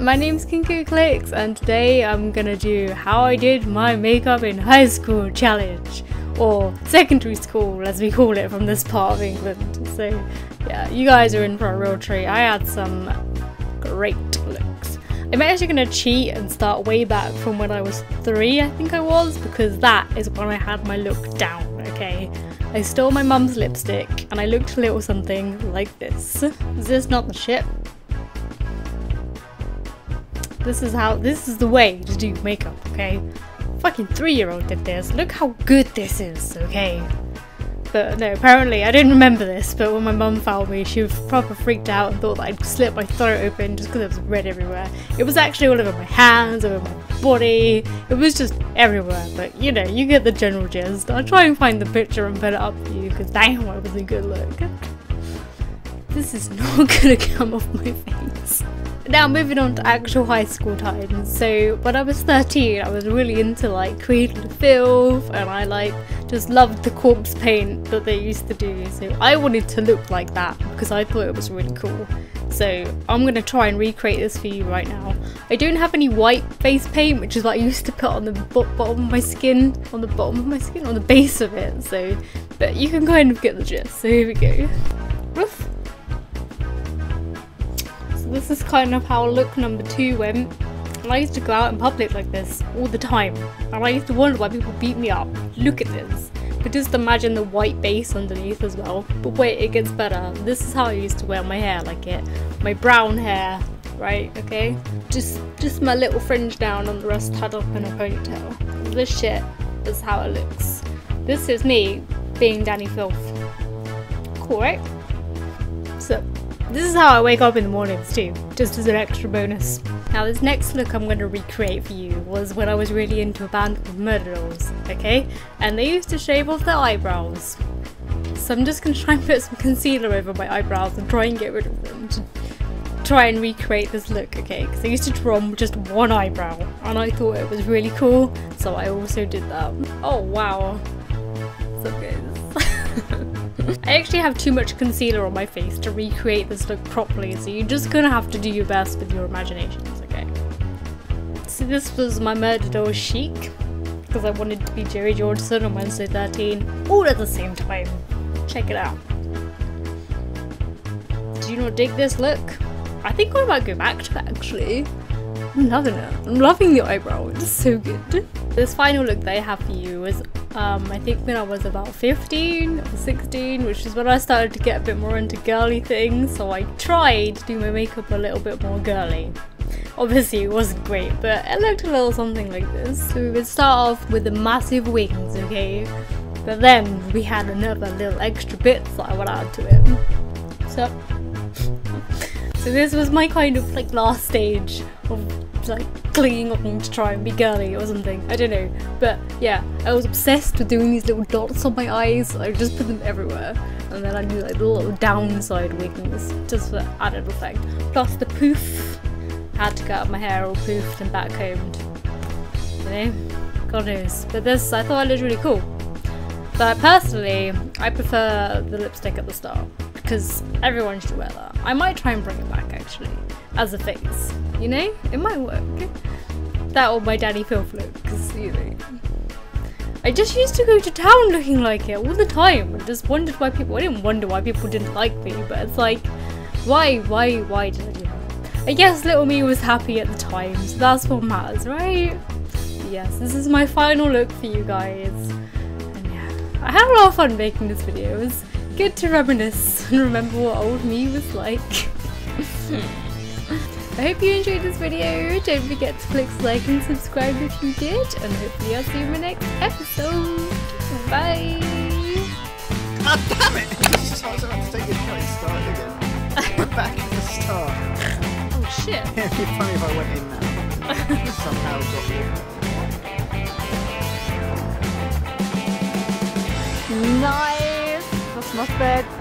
my name's Kinko Klix and today I'm gonna do how I did my makeup in high school challenge or secondary school as we call it from this part of England. So yeah, you guys are in for a real treat. I had some great looks. I'm actually gonna cheat and start way back from when I was three, I think I was, because that is when I had my look down, okay? I stole my mum's lipstick and I looked a little something like this. Is this not the shit? This is how, this is the way to do makeup, okay? Fucking three year old did this. Look how good this is, okay? But no, apparently I didn't remember this, but when my mum found me, she was proper freaked out and thought that I'd slit my throat open just because it was red everywhere. It was actually all over my hands, over my body. It was just everywhere, but you know, you get the general gist. I'll try and find the picture and put it up for you because damn, it was a good look. This is not gonna come off my face. Now moving on to actual high school times. So when I was 13 I was really into like Cradle of Filth and I like just loved the corpse paint that they used to do. So I wanted to look like that because I thought it was really cool. So I'm to try and recreate this for you right now. I don't have any white face paint which is what I used to put on the bottom of my skin, on the bottom of my skin, on the base of it. So, but you can kind of get the gist. So here we go. Woof this is kind of how look number two went. And I used to go out in public like this all the time. And I used to wonder why people beat me up. Look at this. But just imagine the white base underneath as well. But wait, it gets better. This is how I used to wear my hair like it. My brown hair, right, okay? Just just my little fringe down and the rest tied up in a ponytail. This shit is how it looks. This is me being Dani Filth. Cool, right? So, this is how I wake up in the mornings too, just as an extra bonus. Now this next look I'm going to recreate for you was when I was really into a band called Murderdolls, okay? And they used to shave off their eyebrows. So I'm just going to try and put some concealer over my eyebrows and try and get rid of them to try and recreate this look, okay? Because I used to draw just one eyebrow and I thought it was really cool, so I also did that. Oh wow. I actually have too much concealer on my face to recreate this look properly, so you're just gonna have to do your best with your imaginations, okay? So this was my Murderdoll chic, because I wanted to be Joey Jordison on Wednesday 13, all at the same time. Check it out. Do you not dig this look? I think I might go back to it actually. I'm loving it. I'm loving the eyebrow, it's so good. This final look that I have for you is um, I think when I was about 15 or 16, which is when I started to get a bit more into girly things, so I tried to do my makeup a little bit more girly. Obviously it wasn't great, but it looked a little something like this. So we would start off with the massive wings, okay? But then we had another little extra bits that I would add to it. So, so this was my kind of like last stage of like clinging on to try and be girly or something. I don't know. But yeah, I was obsessed with doing these little dots on my eyes. I just put them everywhere. And then I do like the little downside wings just for added effect. Plus the poof. I had to get my hair all poofed and back combed. You know? God knows. But this I thought it looked really cool. But personally, I prefer the lipstick at the start because everyone should wear that. I might try and bring it back actually as a face. You know, it might work. That or my Dani Filth look, because you know. I just used to go to town looking like it all the time. I just wondered why people. I didn't wonder why people didn't like me, but it's like, why, why, why did I do that? I guess little me was happy at the time, so that's what matters, right? Yes, this is my final look for you guys. And yeah, I had a lot of fun making this video. It was good to reminisce and remember what old me was like. Hmm. I hope you enjoyed this video. Don't forget to click like and subscribe if you did. And hopefully I'll see you in my next episode. Bye. God damn it! I was about to take it twice. Start again. We're back at the start. Oh shit. It'd be funny if I went in now. Somehow got Nice! Bad.